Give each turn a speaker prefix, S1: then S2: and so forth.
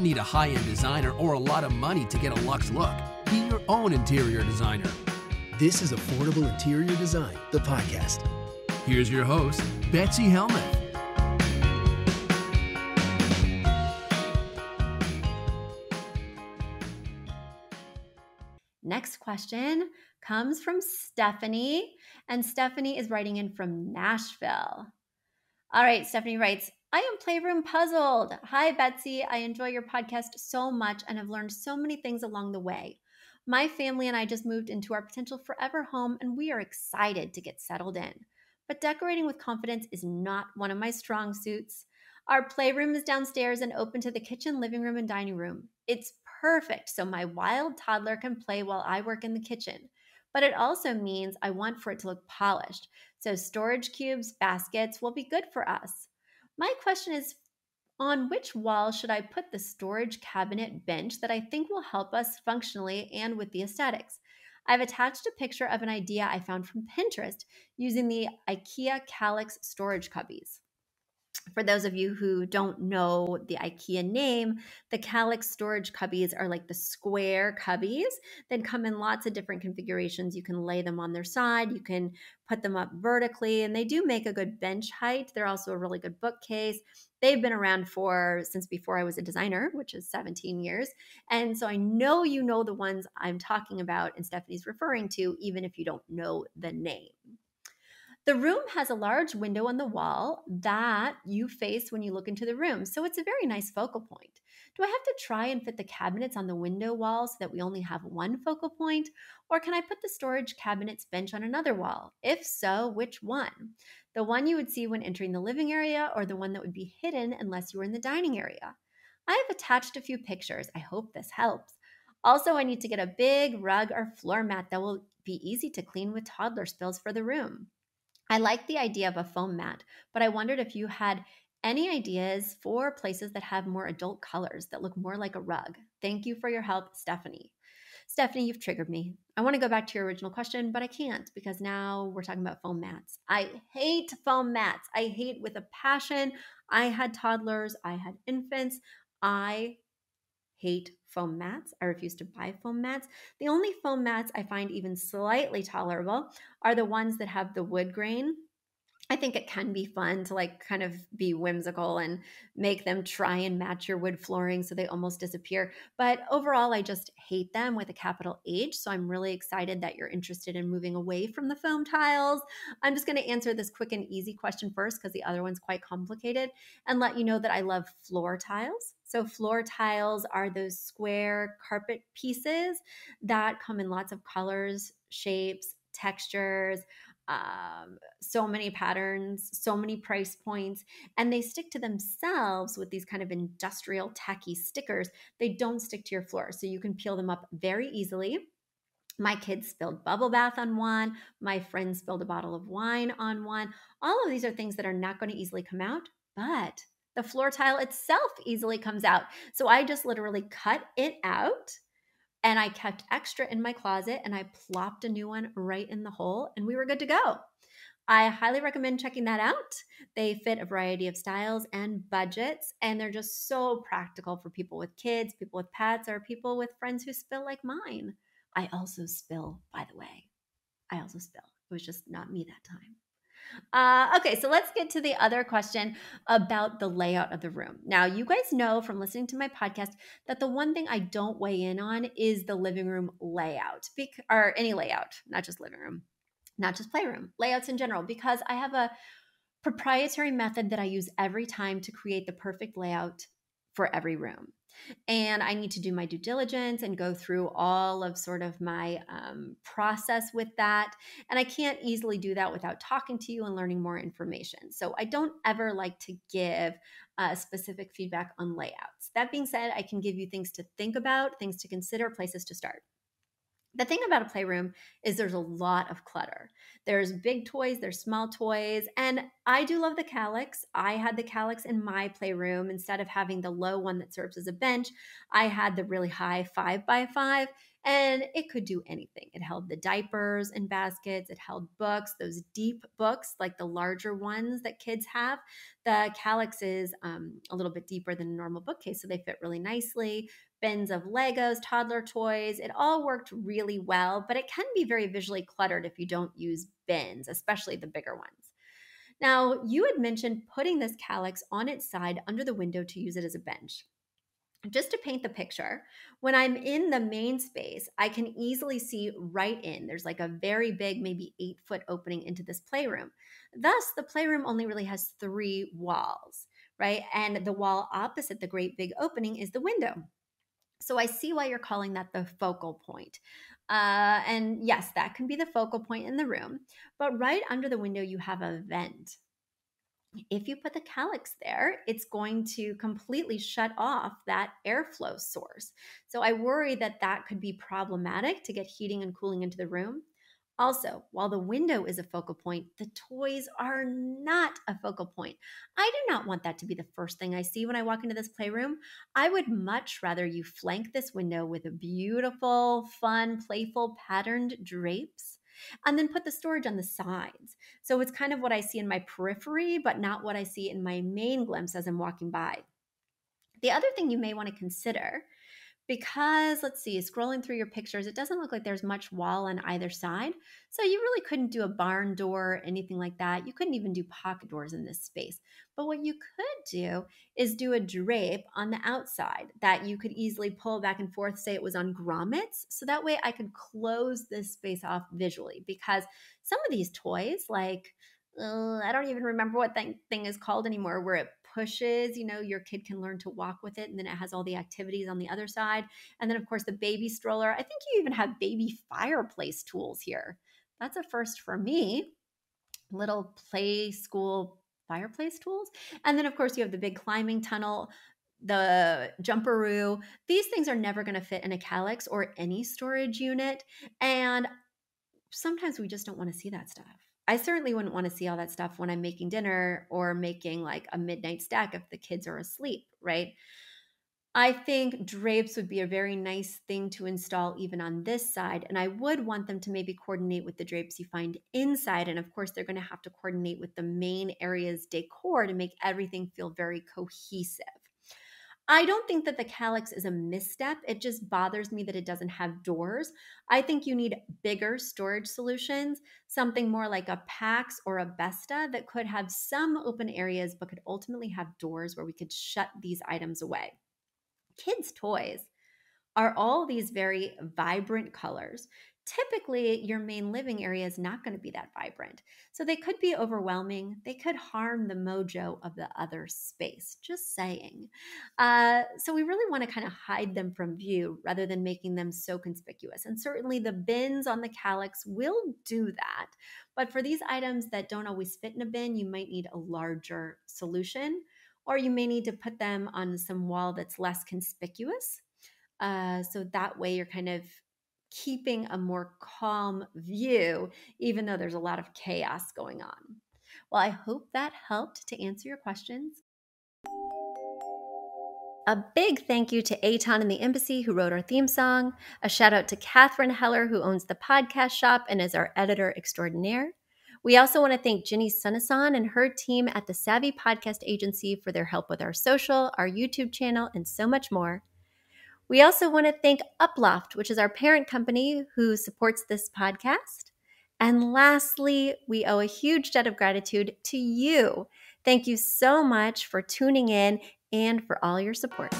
S1: don't need a high end designer or a lot of money to get a luxe look. Be your own interior designer.
S2: This is Affordable Interior Design, the podcast.
S1: Here's your host, Betsy Helmuth.
S3: Next question comes from Stephanie, and Stephanie is writing in from Nashville. All right, Stephanie writes, I am Playroom Puzzled. Hi, Betsy. I enjoy your podcast so much and have learned so many things along the way. My family and I just moved into our potential forever home, and we are excited to get settled in. But decorating with confidence is not one of my strong suits. Our playroom is downstairs and open to the kitchen, living room, and dining room. It's perfect so my wild toddler can play while I work in the kitchen. But it also means I want for it to look polished. So storage cubes, baskets will be good for us. My question is on which wall should I put the storage cabinet bench that I think will help us functionally and with the aesthetics? I've attached a picture of an idea I found from Pinterest using the IKEA Kallax storage cubbies for those of you who don't know the IKEA name, the Kallax storage cubbies are like the square cubbies that come in lots of different configurations. You can lay them on their side, you can put them up vertically, and they do make a good bench height. They're also a really good bookcase. They've been around for since before I was a designer, which is 17 years. And so I know you know the ones I'm talking about and Stephanie's referring to, even if you don't know the name. The room has a large window on the wall that you face when you look into the room, so it's a very nice focal point. Do I have to try and fit the cabinets on the window wall so that we only have one focal point? Or can I put the storage cabinets bench on another wall? If so, which one? The one you would see when entering the living area or the one that would be hidden unless you were in the dining area? I have attached a few pictures. I hope this helps. Also, I need to get a big rug or floor mat that will be easy to clean with toddler spills for the room. I like the idea of a foam mat, but I wondered if you had any ideas for places that have more adult colors that look more like a rug. Thank you for your help, Stephanie. Stephanie, you've triggered me. I want to go back to your original question, but I can't because now we're talking about foam mats. I hate foam mats. I hate with a passion. I had toddlers, I had infants. I hate foam mats. I refuse to buy foam mats. The only foam mats I find even slightly tolerable are the ones that have the wood grain I think it can be fun to like kind of be whimsical and make them try and match your wood flooring so they almost disappear. But overall, I just hate them with a capital H. So I'm really excited that you're interested in moving away from the foam tiles. I'm just going to answer this quick and easy question first because the other one's quite complicated and let you know that I love floor tiles. So, floor tiles are those square carpet pieces that come in lots of colors, shapes, textures um, so many patterns, so many price points, and they stick to themselves with these kind of industrial tacky stickers. They don't stick to your floor, so you can peel them up very easily. My kids spilled bubble bath on one. My friend spilled a bottle of wine on one. All of these are things that are not going to easily come out, but the floor tile itself easily comes out. So I just literally cut it out and I kept extra in my closet and I plopped a new one right in the hole and we were good to go. I highly recommend checking that out. They fit a variety of styles and budgets, and they're just so practical for people with kids, people with pets, or people with friends who spill like mine. I also spill, by the way. I also spill. It was just not me that time. Uh, okay, so let's get to the other question about the layout of the room. Now, you guys know from listening to my podcast that the one thing I don't weigh in on is the living room layout, or any layout, not just living room, not just playroom, layouts in general, because I have a proprietary method that I use every time to create the perfect layout for every room and I need to do my due diligence and go through all of sort of my um, process with that. And I can't easily do that without talking to you and learning more information. So I don't ever like to give uh, specific feedback on layouts. That being said, I can give you things to think about, things to consider, places to start. The thing about a playroom is there's a lot of clutter. There's big toys, there's small toys, and I do love the Kallax. I had the Kallax in my playroom instead of having the low one that serves as a bench. I had the really high five by five, and it could do anything. It held the diapers and baskets, it held books, those deep books like the larger ones that kids have. The Kallax is um, a little bit deeper than a normal bookcase, so they fit really nicely bins of Legos, toddler toys. It all worked really well, but it can be very visually cluttered if you don't use bins, especially the bigger ones. Now, you had mentioned putting this Kallax on its side under the window to use it as a bench. Just to paint the picture, when I'm in the main space, I can easily see right in. There's like a very big, maybe eight foot opening into this playroom. Thus, the playroom only really has three walls, right? And the wall opposite the great big opening is the window. So I see why you're calling that the focal point. Uh, and yes, that can be the focal point in the room. But right under the window, you have a vent. If you put the Kallax there, it's going to completely shut off that airflow source. So I worry that that could be problematic to get heating and cooling into the room. Also, while the window is a focal point, the toys are not a focal point. I do not want that to be the first thing I see when I walk into this playroom. I would much rather you flank this window with a beautiful, fun, playful, patterned drapes and then put the storage on the sides. So it's kind of what I see in my periphery, but not what I see in my main glimpse as I'm walking by. The other thing you may want to consider because let's see, scrolling through your pictures, it doesn't look like there's much wall on either side. So you really couldn't do a barn door, anything like that. You couldn't even do pocket doors in this space. But what you could do is do a drape on the outside that you could easily pull back and forth, say it was on grommets. So that way I could close this space off visually because some of these toys, like, uh, I don't even remember what that thing is called anymore, where it pushes, you know, your kid can learn to walk with it. And then it has all the activities on the other side. And then, of course, the baby stroller. I think you even have baby fireplace tools here. That's a first for me. Little play school fireplace tools. And then, of course, you have the big climbing tunnel, the jumperoo. These things are never going to fit in a Kallax or any storage unit. And sometimes we just don't want to see that stuff. I certainly wouldn't want to see all that stuff when I'm making dinner or making like a midnight stack if the kids are asleep, right? I think drapes would be a very nice thing to install even on this side. And I would want them to maybe coordinate with the drapes you find inside. And of course, they're going to have to coordinate with the main area's decor to make everything feel very cohesive. I don't think that the Kallax is a misstep. It just bothers me that it doesn't have doors. I think you need bigger storage solutions, something more like a Pax or a Besta that could have some open areas but could ultimately have doors where we could shut these items away. Kids' toys are all these very vibrant colors typically your main living area is not going to be that vibrant. So they could be overwhelming. They could harm the mojo of the other space. Just saying. Uh, so we really want to kind of hide them from view rather than making them so conspicuous. And certainly the bins on the Kallax will do that. But for these items that don't always fit in a bin, you might need a larger solution, or you may need to put them on some wall that's less conspicuous. Uh, so that way you're kind of keeping a more calm view, even though there's a lot of chaos going on. Well, I hope that helped to answer your questions. A big thank you to Aton and the Embassy who wrote our theme song. A shout out to Catherine Heller who owns the podcast shop and is our editor extraordinaire. We also want to thank Ginny Sunasan and her team at the Savvy Podcast Agency for their help with our social, our YouTube channel, and so much more. We also want to thank Uploft, which is our parent company who supports this podcast. And lastly, we owe a huge debt of gratitude to you. Thank you so much for tuning in and for all your support.